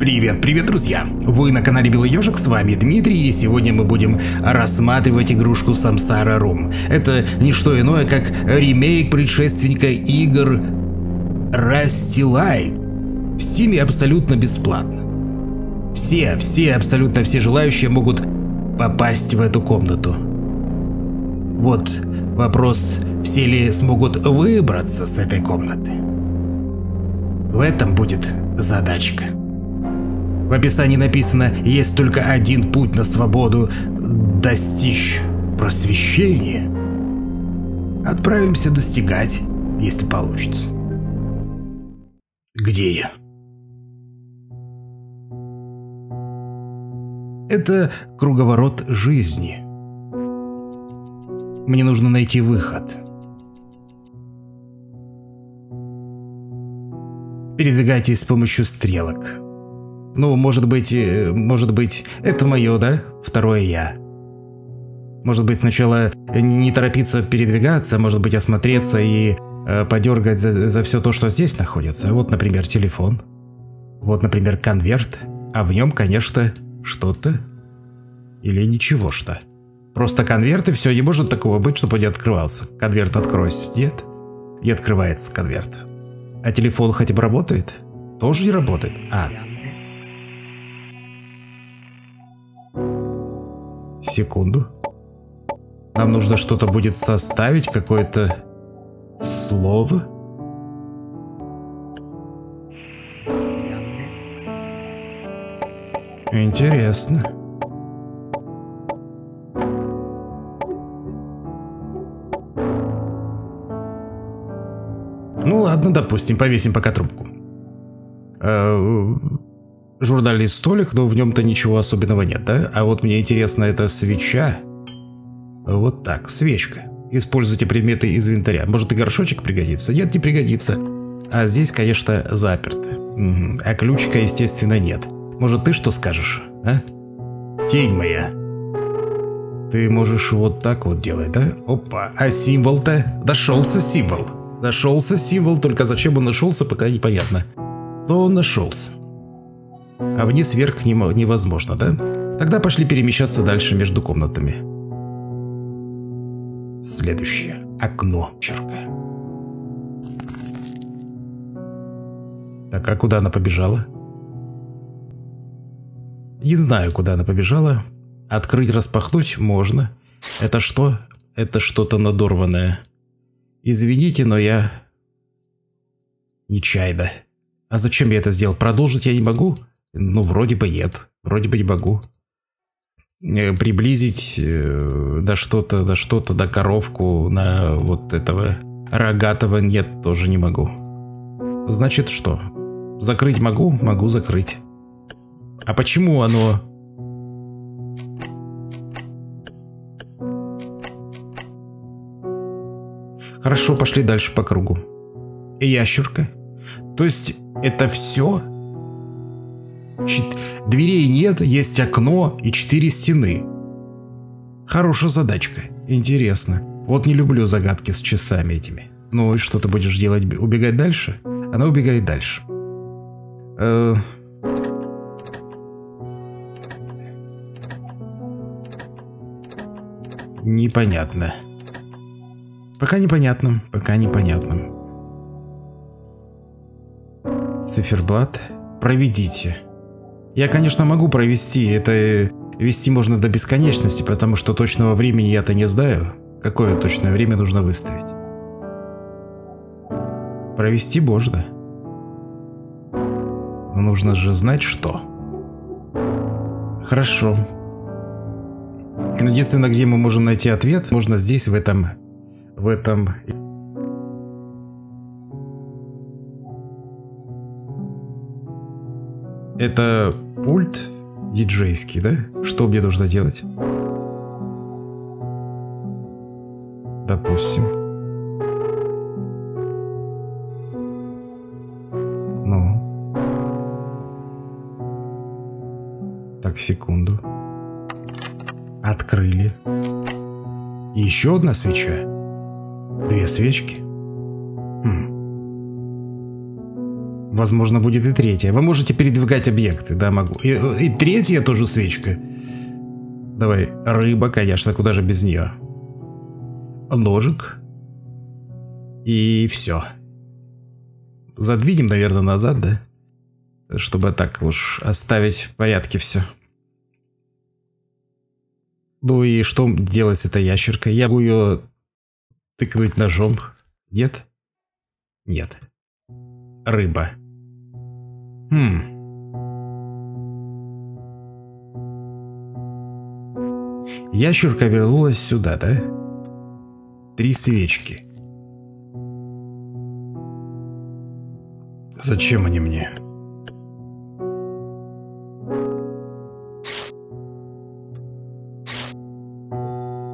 Привет, привет, друзья! Вы на канале Белый Ежик, с вами Дмитрий, и сегодня мы будем рассматривать игрушку Samsara Room. Это не что иное, как ремейк предшественника игр Rusty Light. В Steam абсолютно бесплатно. Все, все, абсолютно все желающие могут попасть в эту комнату. Вот вопрос, все ли смогут выбраться с этой комнаты. В этом будет задачка. В описании написано «Есть только один путь на свободу – достичь просвещения». Отправимся достигать, если получится. Где я? Это круговорот жизни. Мне нужно найти выход. Передвигайтесь с помощью стрелок. Ну, может быть, может быть, это мое, да? Второе я. Может быть, сначала не торопиться передвигаться, может быть, осмотреться и э, подергать за, за все то, что здесь находится. Вот, например, телефон. Вот, например, конверт. А в нем, конечно, что-то. Или ничего что. Просто конверт и все. Не может такого быть, чтобы он не открывался. Конверт откройся. Нет. И открывается конверт. А телефон хотя бы работает? Тоже не работает. А, Секунду. Нам нужно что-то будет составить, какое-то слово. Интересно. Ну ладно, допустим, повесим пока трубку. Журнальный столик, но в нем-то ничего особенного нет, да? А вот мне интересно, это свеча? Вот так, свечка. Используйте предметы из инвентаря. Может и горшочек пригодится? Нет, не пригодится. А здесь, конечно, заперто. А ключика, естественно, нет. Может, ты что скажешь, а? Тень моя. Ты можешь вот так вот делать, да? Опа, а символ-то? Дошелся символ. Дошелся символ, только зачем он нашелся, пока непонятно. То он нашелся а вниз вверх невозможно, да? Тогда пошли перемещаться дальше между комнатами. Следующее. Окно черкаю. Так, а куда она побежала? Не знаю, куда она побежала. Открыть, распахнуть можно. Это что? Это что-то надорванное. Извините, но я... Нечаянно. А зачем я это сделал? Продолжить я не могу? Ну, вроде бы нет. Вроде бы не могу. Э, приблизить э, до что-то, до что-то, до коровку на вот этого рогатого нет, тоже не могу. Значит что? Закрыть могу? Могу закрыть. А почему оно... Хорошо, пошли дальше по кругу. Ящерка? То есть это все? Дверей нет, есть окно и четыре стены. Хорошая задачка. Интересно. Вот не люблю загадки с часами этими. Ну и что ты будешь делать? Убегать дальше? Она убегает дальше. Э... Непонятно. Пока непонятно, пока непонятно. Циферблат. Проведите. Я, конечно, могу провести, это вести можно до бесконечности, потому что точного времени я-то не знаю. Какое точное время нужно выставить? Провести можно. Но нужно же знать, что. Хорошо. Единственное, где мы можем найти ответ, можно здесь, в этом... В этом Это пульт диджейский, да? Что мне нужно делать? Допустим. Ну. Так, секунду. Открыли. еще одна свеча. Две свечки. Возможно, будет и третья. Вы можете передвигать объекты, да, могу. И, и третья тоже свечка. Давай, рыба, конечно, куда же без нее. Ножик. И все. Задвинем, наверное, назад, да? Чтобы так уж оставить в порядке все. Ну и что делать с этой ящеркой? Я могу ее тыкнуть ножом. Нет? Нет. Рыба. Хм. Ящерка вернулась сюда, да? Три свечки. Зачем они мне?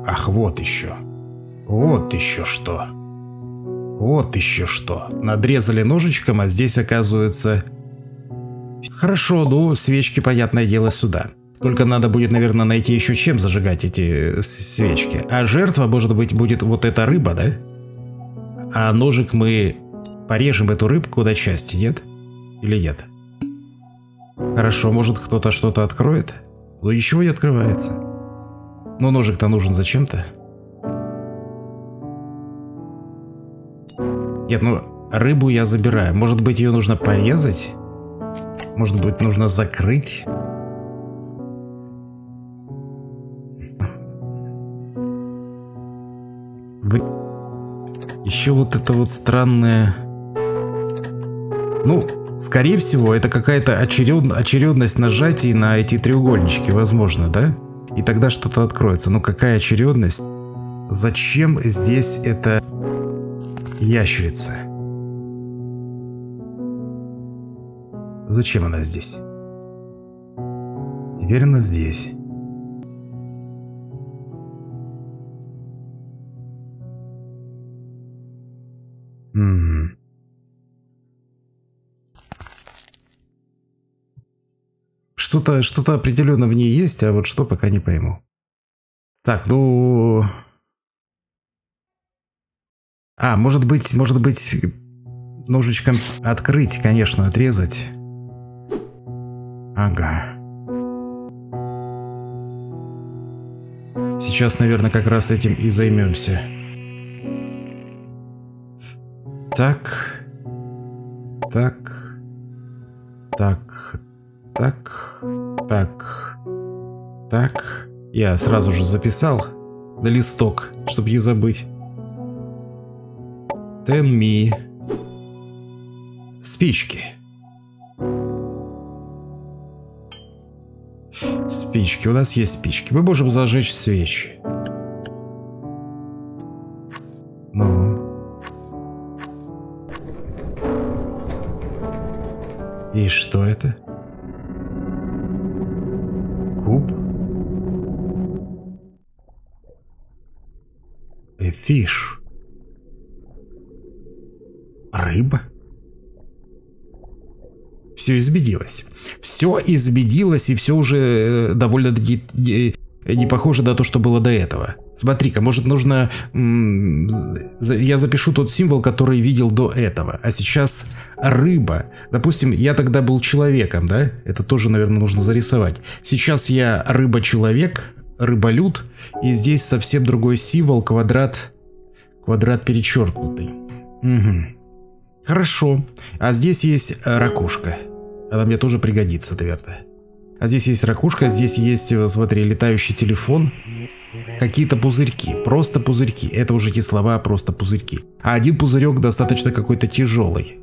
Ах, вот еще. Вот еще что. Вот еще что. Надрезали ножичком, а здесь оказывается... Хорошо, ну, свечки, понятное дело, сюда. Только надо будет, наверное, найти еще чем зажигать эти свечки. А жертва, может быть, будет вот эта рыба, да? А ножик мы порежем эту рыбку до части, нет? Или нет? Хорошо, может кто-то что-то откроет? Ну ничего не открывается. Но ножик-то нужен зачем-то. Нет, ну рыбу я забираю. Может быть ее нужно порезать? Может быть нужно закрыть? Вы... Еще вот это вот странное... Ну, скорее всего, это какая-то очеред... очередность нажатий на эти треугольнички, возможно, да? И тогда что-то откроется. Но какая очередность? Зачем здесь эта ящерица? Зачем она здесь? Теперь она здесь. Угу. Что-то что, -то, определенно в ней есть, а вот что пока не пойму. Так, ну... А, может быть, может быть, ножичком открыть, конечно, отрезать. Ага. Сейчас, наверное, как раз этим и займемся. Так. Так. Так. Так. Так. Так. Я сразу же записал на листок, чтобы не забыть. Ten me. Спички. Спички. У нас есть спички. Мы можем зажечь свечи. Ну. И что это? Куб? Fish. Рыба? Все изменилось. Все изменилось, и все уже э, довольно не похоже на то, что было до этого. Смотри-ка, может нужно... Я запишу тот символ, который видел до этого. А сейчас рыба. Допустим, я тогда был человеком, да? Это тоже, наверное, нужно зарисовать. Сейчас я рыба-человек, рыболюд. И здесь совсем другой символ, квадрат... Квадрат перечеркнутый. Угу. Хорошо. А здесь есть ракушка. Она мне тоже пригодится, наверное. А здесь есть ракушка, здесь есть, э, смотри, летающий телефон. Какие-то пузырьки, просто пузырьки. Это уже не слова, а просто пузырьки. А один пузырек достаточно какой-то тяжелый.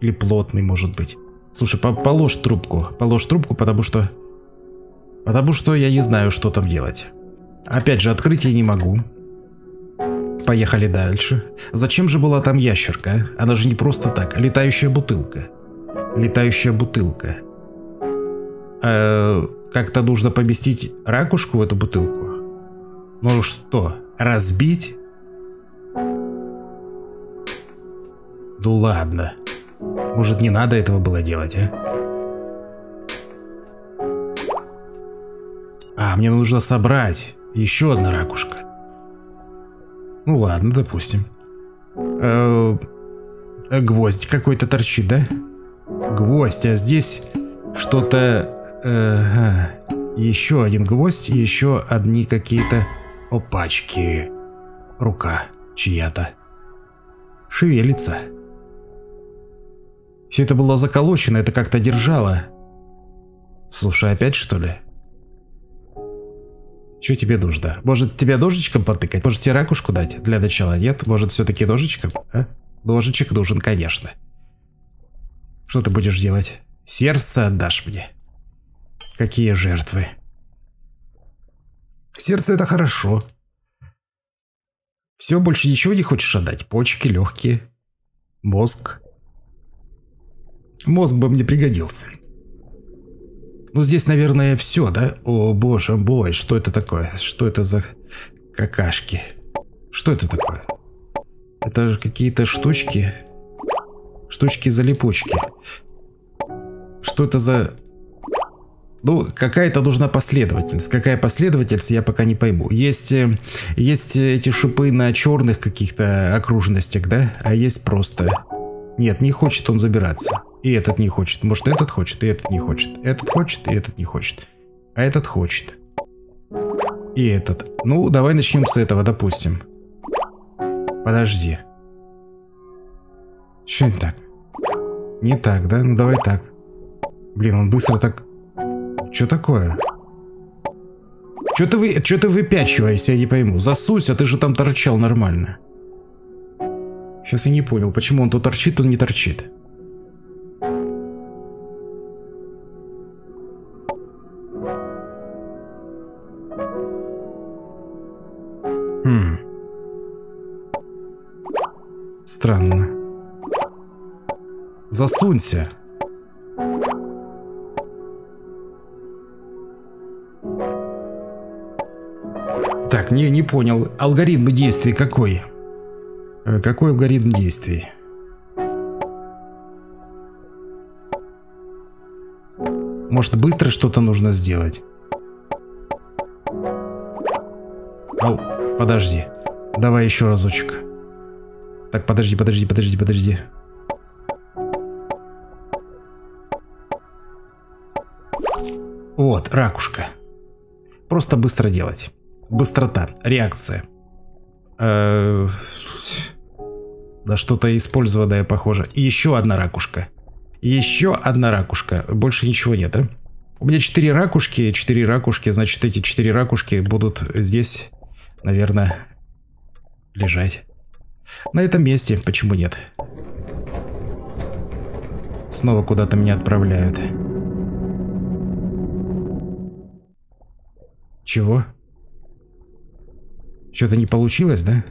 Или плотный, может быть. Слушай, по положь трубку. Положь трубку, потому что... Потому что я не знаю, что там делать. Опять же, открыть я не могу. Поехали дальше. Зачем же была там ящерка? Она же не просто так. Летающая бутылка. Летающая бутылка. Э, как-то нужно поместить ракушку в эту бутылку. Ну что, разбить? Ну ладно. Может не надо этого было делать, а? А, мне нужно собрать еще одна ракушка. Ну ладно, допустим. Э, гвоздь какой-то торчит, да? Гвоздь, а здесь что-то... Э, еще один гвоздь, еще одни какие-то опачки. Рука чья-то. Шевелится. Все это было заколочено, это как-то держало. Слушай, опять что ли? Что тебе нужно? Может, тебя ножичком потыкать? Может, тебе ракушку дать для начала? Нет? Может, все-таки ножичком? А? Ножичек нужен, конечно. Что ты будешь делать? Сердце отдашь мне. Какие жертвы? Сердце это хорошо. Все, больше ничего не хочешь отдать? Почки, легкие, мозг. Мозг бы мне пригодился. Ну, здесь, наверное, все, да? О, боже мой, что это такое? Что это за какашки? Что это такое? Это же какие-то штучки. Штучки-залипучки. Что это за... Ну, какая-то нужна последовательность. Какая последовательность, я пока не пойму. Есть, э, есть эти шипы на черных каких-то окружностях, да? А есть просто... Нет, не хочет он забираться. И этот не хочет. Может, этот хочет, и этот не хочет. Этот хочет, и этот не хочет. А этот хочет. И этот. Ну, давай начнем с этого, допустим. Подожди. Что не так? Не так, да? Ну, давай так. Блин, он быстро так... Что такое? Что ты, вы... Что ты выпячиваешься, я не пойму. Засусь, а ты же там торчал нормально. Сейчас я не понял, почему он то торчит, то не торчит. Хм. Странно. Засунься. Так, не, не понял. Алгоритм действий какой? Э, какой алгоритм действий? Может, быстро что-то нужно сделать? Ау, подожди. Давай еще разочек. Так, подожди, подожди, подожди, подожди. Вот, ракушка. Просто быстро делать. Быстрота, реакция. Э да что-то использованное похоже. Еще одна ракушка. Еще одна ракушка. Больше ничего нет, а? У меня четыре ракушки, четыре ракушки, значит эти четыре ракушки будут здесь, наверное, лежать. На этом месте, почему нет? Снова куда-то меня отправляют. Чего? Что-то не получилось, да?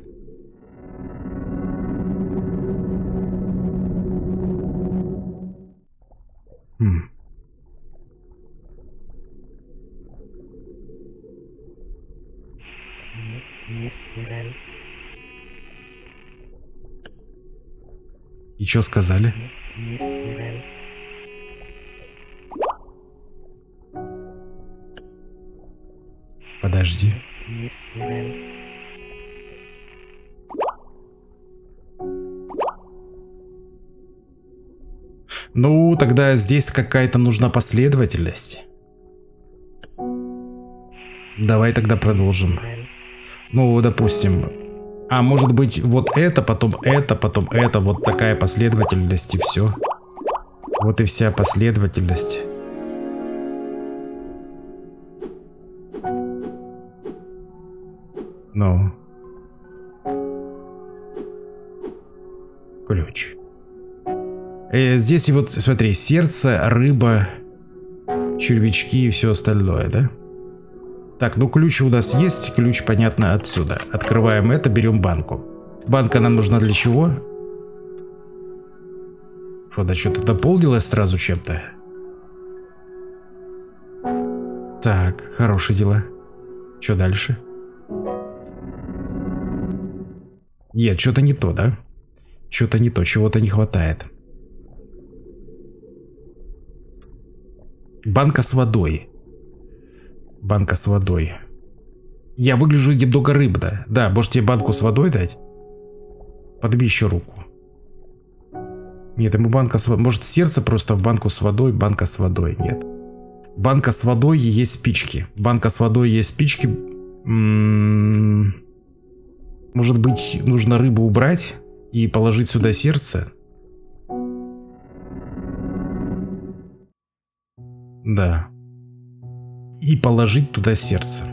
Хм. И что сказали? Подожди. Ну, тогда здесь какая-то нужна последовательность. Давай тогда продолжим. Ну, допустим. А может быть, вот это, потом это, потом это, вот такая последовательность и все. Вот и вся последовательность. Ну. Ключ. Э, здесь вот, смотри, сердце, рыба, червячки и все остальное, да? Так, ну ключ у нас есть, ключ, понятно, отсюда. Открываем это, берем банку. Банка нам нужна для чего? Что, да что-то дополнилось сразу чем-то? Так, хорошие дела. Что дальше? Нет, что-то не то, да? Что-то не то, чего-то не хватает. Банка с водой. Банка с водой. Я выгляжу немного рыбно. Да, может тебе банку с водой дать? Подби еще руку. Нет, ему банка с водой. Может, сердце просто в банку с водой, банка с водой. Нет. Банка с водой есть спички. Банка с водой есть спички. М -м -м. Может быть, нужно рыбу убрать и положить сюда сердце? Да. И положить туда сердце.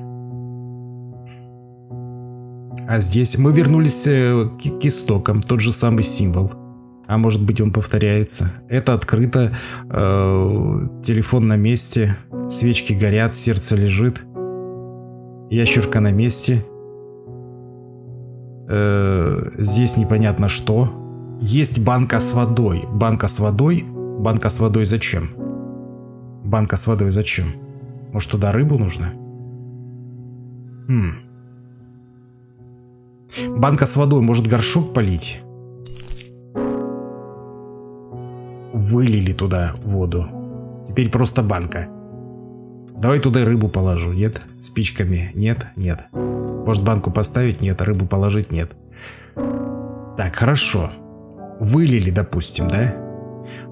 А здесь мы вернулись э, к, к истокам, тот же самый символ. А может быть он повторяется. Это открыто, э, телефон на месте, свечки горят, сердце лежит. Ящерка на месте. Э, здесь непонятно что. Есть банка с водой. Банка с водой. Банка с водой зачем? Банка с водой зачем? Может туда рыбу нужно? Хм. Банка с водой, может горшок полить? Вылили туда воду. Теперь просто банка. Давай туда рыбу положу, нет? Спичками, нет? Нет. Может банку поставить? Нет. Рыбу положить? Нет. Так, хорошо. Вылили, допустим, да?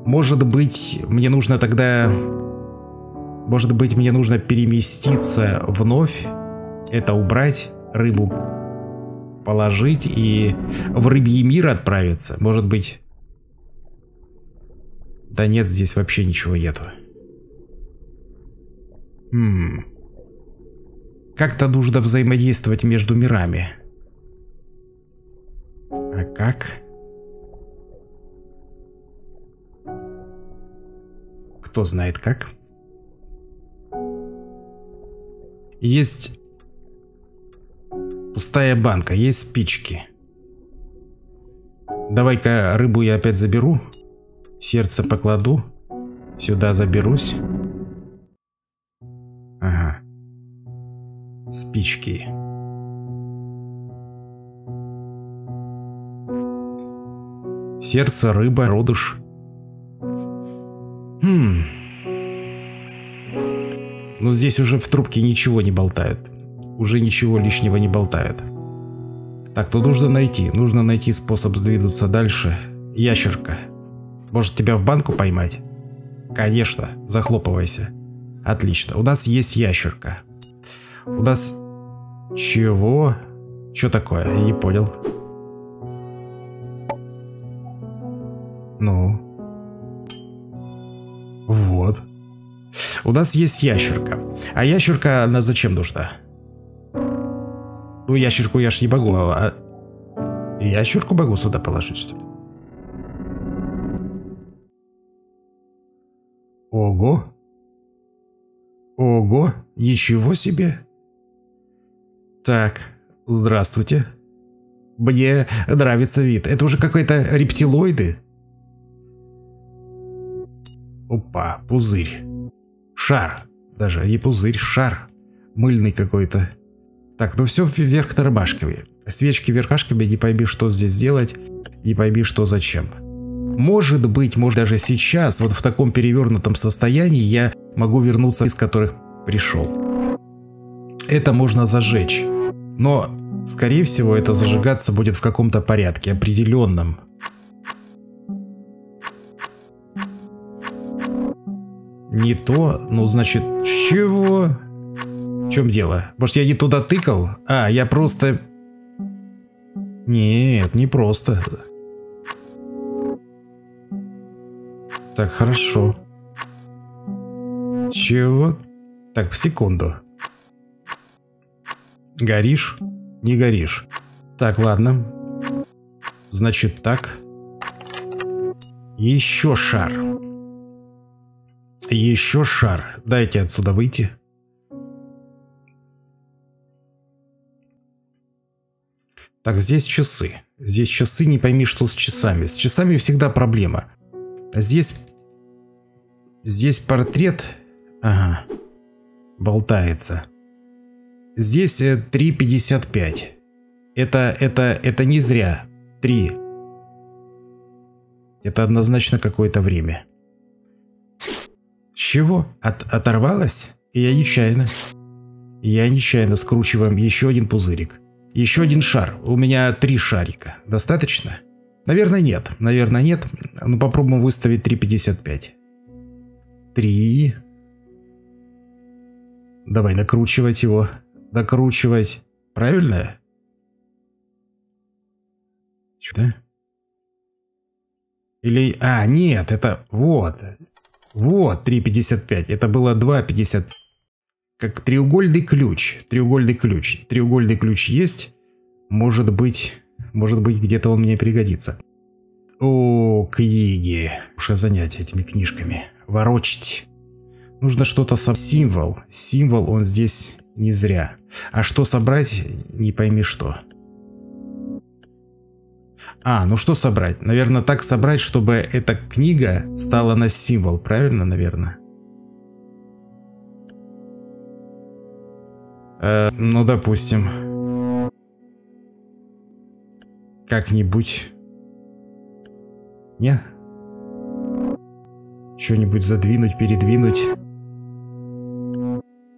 Может быть, мне нужно тогда... Может быть, мне нужно переместиться вновь, это убрать, рыбу положить и в рыбьи мир отправиться. Может быть... Да нет, здесь вообще ничего нету. Хм... Как-то нужно взаимодействовать между мирами. А как? Кто знает как? Есть Пустая банка, есть спички. Давай-ка рыбу я опять заберу. Сердце покладу. Сюда заберусь. Спички. Сердце, рыба, родыш. Хм. Ну здесь уже в трубке ничего не болтает уже ничего лишнего не болтает. Так, то нужно найти, нужно найти способ сдвинуться дальше. Ящерка. Может тебя в банку поймать? Конечно, захлопывайся. Отлично, у нас есть ящерка. У нас... Чего? Что такое? Я не понял. Ну? Вот. У нас есть ящерка. А ящерка, она зачем нужна? Ну, ящерку я ж не могу, а... Ящерку могу сюда положить, что ли? Ого! Ого! Ничего себе! Так, здравствуйте. Мне нравится вид. Это уже какой-то рептилоиды? Опа, пузырь. Шар. Даже не пузырь, шар. Мыльный какой-то. Так, ну все вверх тарабашками. Свечки верхашками, не пойми, что здесь делать, не пойми, что зачем. Может быть, может даже сейчас, вот в таком перевернутом состоянии, я могу вернуться, из которых пришел. Это можно зажечь. Но, скорее всего, это зажигаться будет в каком-то порядке, определенном. Не то, ну значит, чего? В чем дело? Может, я не туда тыкал? А, я просто... Нет, не просто. Так, хорошо. Чего? Так, секунду. Горишь? Не горишь. Так, ладно. Значит так. Еще шар. Еще шар. Дайте отсюда выйти. Так, здесь часы. Здесь часы, не пойми, что с часами. С часами всегда проблема. А здесь... Здесь портрет... Ага. Болтается. Здесь 3.55. Э, это, это, это не зря. 3. Это однозначно какое-то время. чего? От, оторвалась? Я нечаянно. Я нечаянно скручиваем еще один пузырик. Еще один шар. У меня три шарика. Достаточно? Наверное, нет. Наверное, нет. Ну, попробуем выставить 3.55. 3. Давай накручивать его. Докручивать. Правильно? Что? Или... А, нет, это... Вот. Вот, 3.55. Это было 2.50. Как треугольный ключ. Треугольный ключ. Треугольный ключ есть. Может быть... Может быть, где-то он мне пригодится. О, книги. Уж занятия этими книжками. Ворочить. Нужно что-то со символ. Символ он здесь не зря. А что собрать, не пойми что. А, ну что собрать? Наверное, так собрать, чтобы эта книга стала на символ, правильно, наверное? Э, ну, допустим. Как-нибудь. Не? Что-нибудь задвинуть, передвинуть.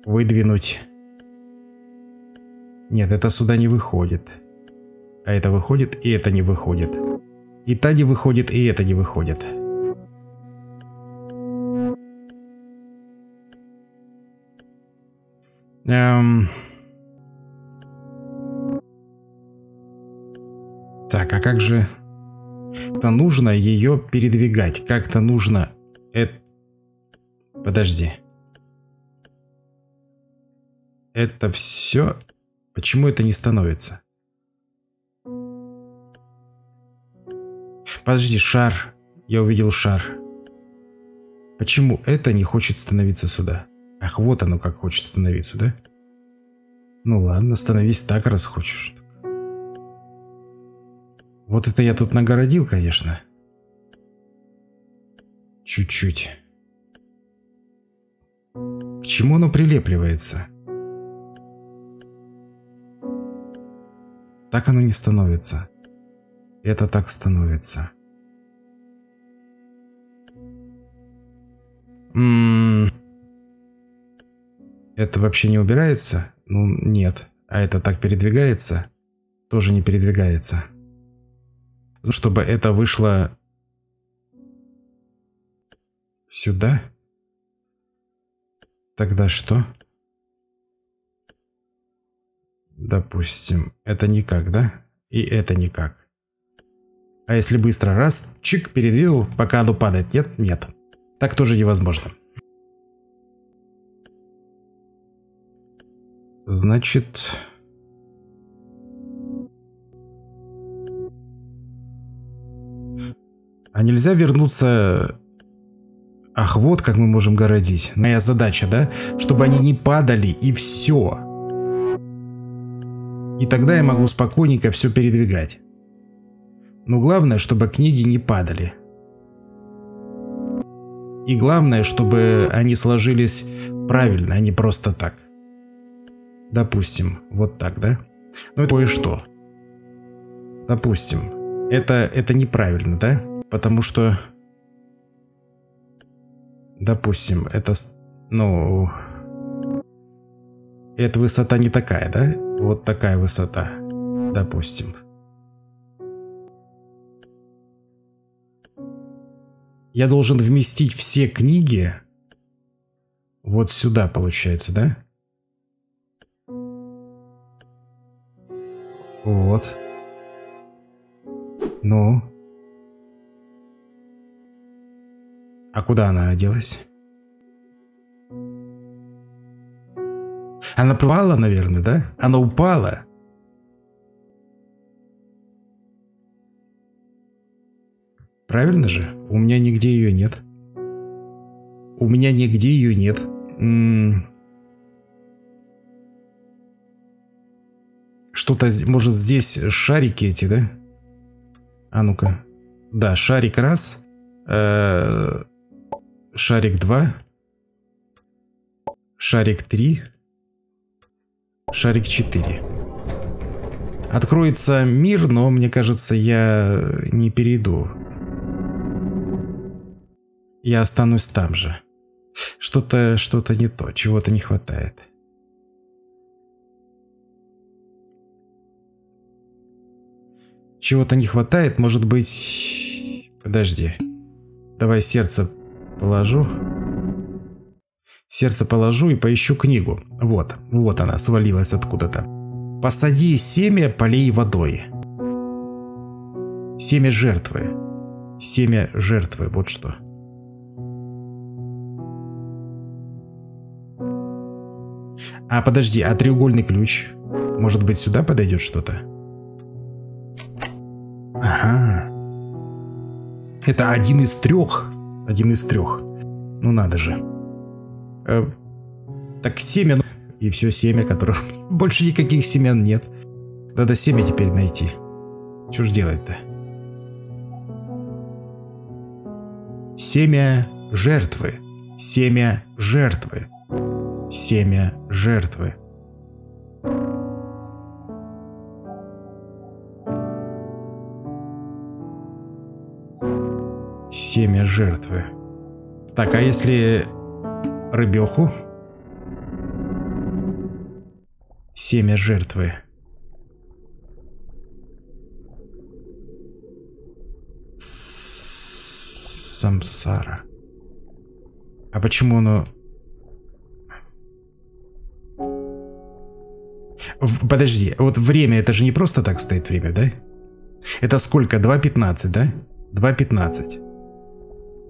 Выдвинуть. Нет, это сюда не выходит. А это выходит, и это не выходит. И та не выходит, и это не выходит. Эм... Так, а как же... Это нужно ее передвигать. Как-то нужно... Это... Подожди. Это все... Почему это не становится? Подожди, шар. Я увидел шар. Почему это не хочет становиться сюда? Ах, вот оно как хочет становиться, да? Ну ладно, становись так, раз хочешь. Вот это я тут нагородил, конечно. Чуть-чуть. К чему оно прилепливается? Так оно не становится. Это так становится. М -м -м. Это вообще не убирается? Ну, нет. А это так передвигается? Тоже не передвигается. Чтобы это вышло сюда? Тогда что? Допустим, это никак, да? И это никак. А если быстро раз, чик, передвинул, пока оно падает, нет? Нет. Так тоже невозможно. Значит... А нельзя вернуться... Ах, вот как мы можем городить. Моя задача, да? Чтобы они не падали, и все. И тогда я могу спокойненько все передвигать. Но главное, чтобы книги не падали. И главное, чтобы они сложились правильно, а не просто так. Допустим, вот так, да? Ну это кое-что. Допустим, это, это неправильно, да? Потому что... Допустим, это... Ну... Эта высота не такая, да? Вот такая высота. Допустим. Я должен вместить все книги вот сюда, получается, да? Вот. Ну? А куда она оделась? Она упала, наверное, да? Она упала. Правильно же? У меня нигде ее нет. У меня нигде ее нет. Что-то, может, здесь шарики эти, да? А ну-ка. Да, шарик раз. -э шарик два. Шарик три. Шарик четыре. Откроется мир, но мне кажется, я не перейду я останусь там же. Что-то что-то не то, чего-то не хватает. чего-то не хватает, может быть... Подожди. Давай сердце положу. Сердце положу и поищу книгу. Вот, вот она, свалилась откуда-то. Посади семя, полей водой. Семя жертвы. Семя жертвы, вот что. А подожди, а треугольный ключ? Может быть сюда подойдет что-то? Ага. Это один из трех. Один из трех. Ну надо же. Э, так семя... И все семя, которых... Больше никаких семян нет. Надо семя теперь найти. Что ж делать-то? Семя жертвы. Семя жертвы. Семя жертвы. Семя жертвы. Так, а если рыбеху? Семя жертвы. Самсара. А почему оно... В, подожди, вот время, это же не просто так стоит время, да? Это сколько? 2.15, да? 2.15.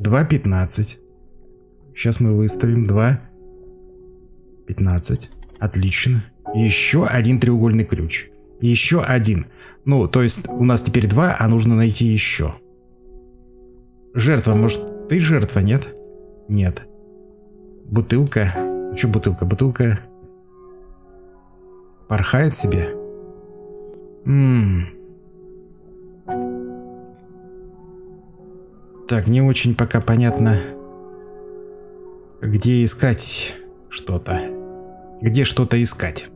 2.15. Сейчас мы выставим 2.15. Отлично. Еще один треугольный ключ. Еще один. Ну, то есть у нас теперь два, а нужно найти еще. Жертва, может, ты жертва, нет? Нет. Бутылка. Ну, что бутылка? Бутылка порхает себе. Ммм. Так, не очень пока понятно, где искать что-то. Где что-то искать.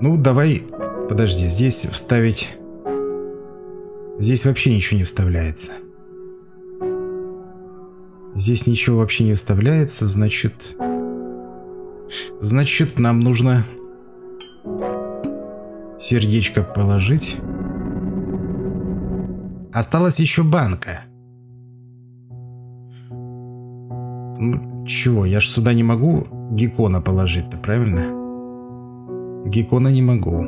Ну, давай... Подожди, здесь вставить... Здесь вообще ничего не вставляется. Здесь ничего вообще не вставляется, значит... Значит, нам нужно... Сердечко положить. Осталась еще банка. Ну, чего, я ж сюда не могу геккона положить-то, правильно? Геккона не могу.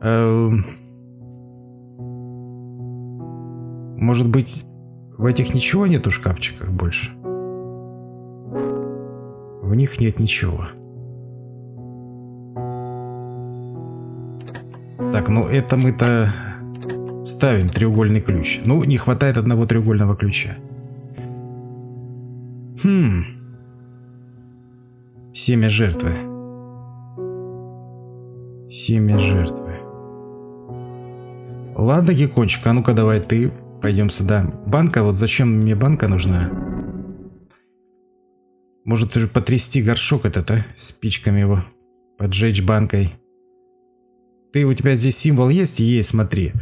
Эм... Может быть, в этих ничего нету шкафчиках больше? В них нет ничего. Так, ну это мы-то ставим треугольный ключ. Ну, не хватает одного треугольного ключа. Хм. Семя жертвы. Семя жертвы. Ладно, Гекончик, а ну-ка давай ты. Пойдем сюда. Банка, вот зачем мне банка нужна? Может потрясти горшок этот, а? Спичками его. Поджечь банкой. Ты, у тебя здесь символ есть? Есть, смотри.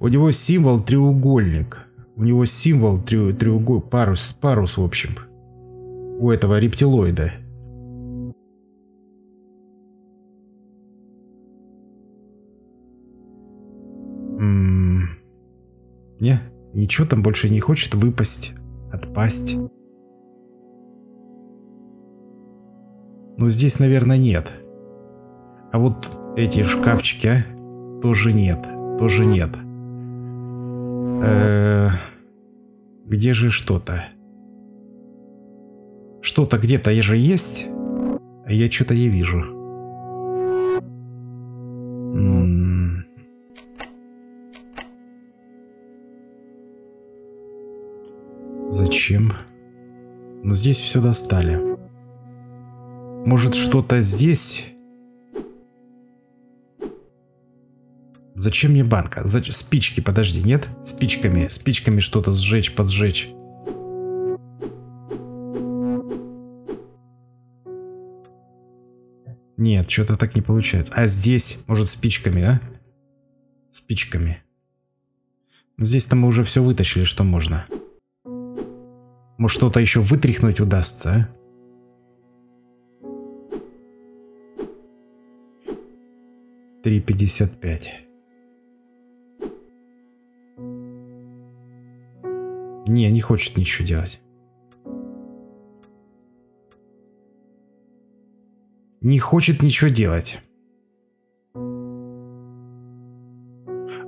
У него символ треугольник. У него символ трё треугольник, парус, парус, в общем. У этого рептилоида. Не, ничего там больше не хочет выпасть, отпасть. Ну, здесь, наверное, нет. А вот эти шкафчики, а? Тоже нет, тоже нет. Э -э где же что-то? Что-то где-то же есть, а я что-то не вижу. Зачем? Но здесь все достали. Может, что-то здесь? Зачем мне банка? Зач... Спички, подожди, нет? Спичками, спичками что-то сжечь, поджечь. Нет, что-то так не получается. А здесь, может, спичками, да? Спичками. Здесь-то мы уже все вытащили, что можно. Может, что-то еще вытряхнуть удастся, а? 3.55. Не, не хочет ничего делать. Не хочет ничего делать.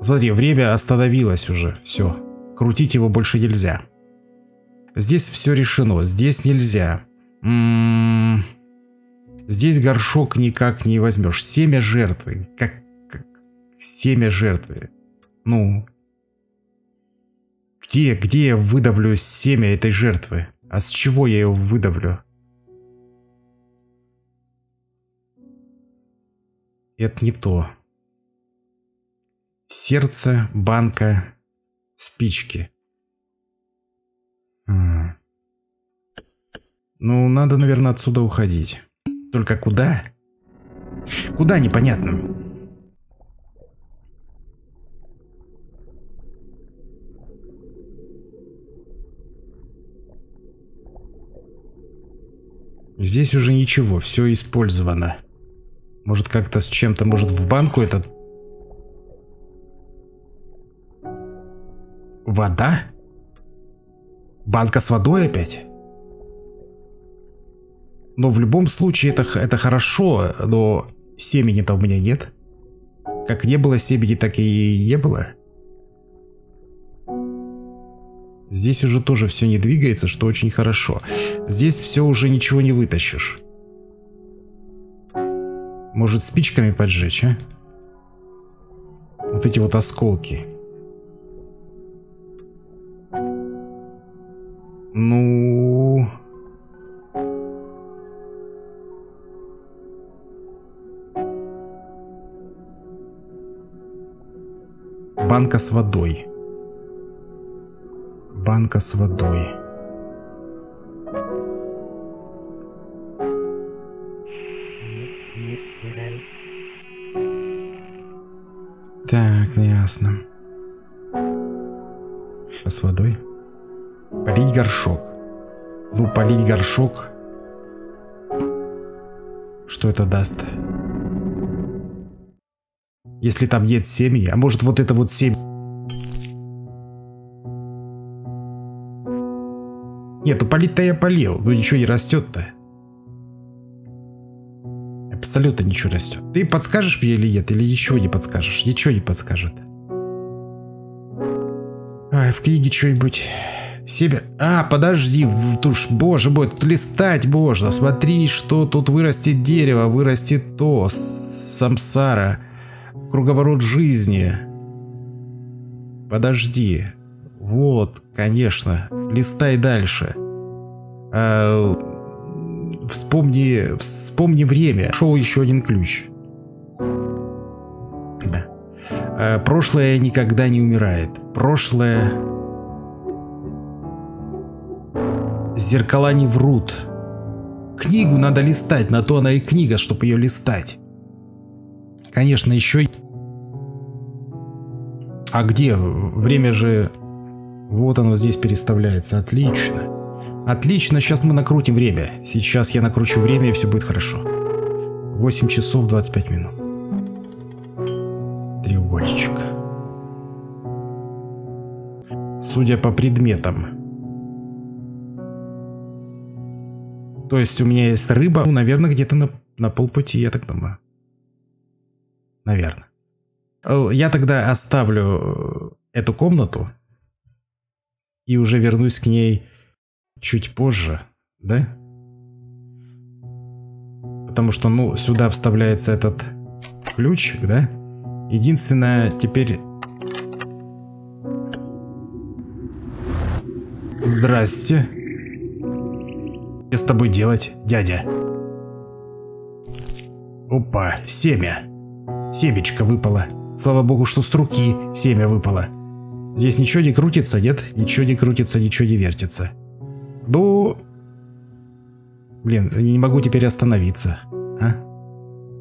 Смотри, время остановилось уже. Все. Крутить его больше нельзя. Здесь все решено. Здесь нельзя. М -м -м. Здесь горшок никак не возьмешь. Семя жертвы. Как, как семя жертвы. Ну. Где, где я выдавлю семя этой жертвы? А с чего я его выдавлю? Это не то. Сердце, банка, спички. Ну, надо, наверное, отсюда уходить. Только куда? Куда, непонятно. Здесь уже ничего, все использовано. Может как-то с чем-то, может в банку этот... Вода? Банка с водой опять? Но в любом случае это, это хорошо, но семени-то у меня нет. Как не было семени, так и не было. Здесь уже тоже все не двигается, что очень хорошо. Здесь все уже ничего не вытащишь. Может спичками поджечь, а? Вот эти вот осколки. Ну... Банка с водой. Банка с водой. Так, ясно. А с водой? Полить горшок. Ну, полить горшок. Что это даст? Если там нет семьи, а может вот это вот семь... Нет, ну полить-то я полил, но ничего не растет-то. Абсолютно ничего растет. Ты подскажешь мне или нет, или ничего не подскажешь? Ничего не подскажет. Ай, в книге что-нибудь... Себе... А, подожди, туш, боже мой, тут листать можно. Смотри, что тут вырастет дерево, вырастет то, самсара, круговорот жизни. Подожди. Вот, конечно, листай дальше. А, вспомни, вспомни время. Шел еще один ключ. А, прошлое никогда не умирает. Прошлое Зеркала не врут. Книгу надо листать, на то она и книга, чтобы ее листать. Конечно, еще... А где? Время же... Вот оно здесь переставляется. Отлично. Отлично, сейчас мы накрутим время. Сейчас я накручу время, и все будет хорошо. 8 часов 25 минут. Треугольничек. Судя по предметам, То есть у меня есть рыба, ну, наверное, где-то на, на полпути, я так думаю. Наверное. Э, я тогда оставлю э, эту комнату и уже вернусь к ней чуть позже, да? Потому что, ну, сюда вставляется этот ключик, да? Единственное, теперь... Здрасте. Что с тобой делать, дядя? Опа, семя. Семечко выпало. Слава богу, что с руки семя выпало. Здесь ничего не крутится, нет? Ничего не крутится, ничего не вертится. Ну... Блин, я не могу теперь остановиться. А?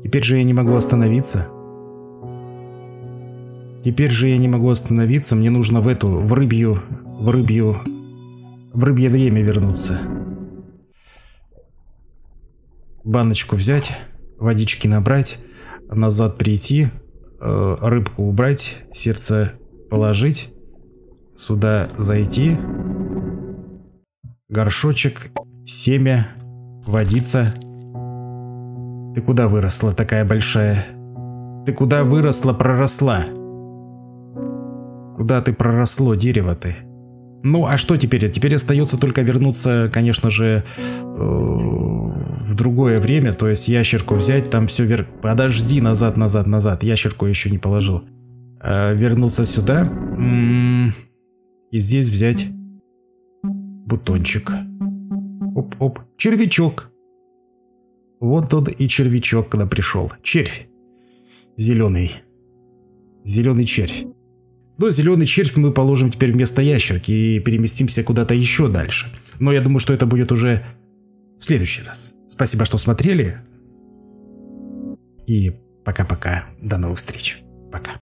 Теперь же я не могу остановиться. Теперь же я не могу остановиться. Мне нужно в эту, в рыбью, в рыбью, в рыбье время вернуться баночку взять, водички набрать, назад прийти, э, рыбку убрать, сердце положить, сюда зайти, горшочек, семя, водица. Ты куда выросла такая большая? Ты куда выросла, проросла? Куда ты проросло, дерево ты? Ну, а что теперь? Теперь остается только вернуться, конечно же, э, в другое время, то есть ящерку взять, там все вверх... Подожди, назад, назад, назад, ящерку еще не положил. А вернуться сюда м-м, и здесь взять бутончик. Оп-оп, червячок. Вот он и червячок, когда пришел. Червь. Зеленый. Зеленый червь. Но зеленый червь мы положим теперь вместо ящерки и переместимся куда-то еще дальше. Но я думаю, что это будет уже в следующий раз. Спасибо, что смотрели. И пока-пока. До новых встреч. Пока.